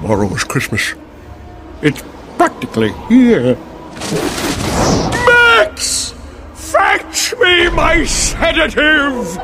tomorrow is Christmas. It's practically here. Max! Fetch me my sedative!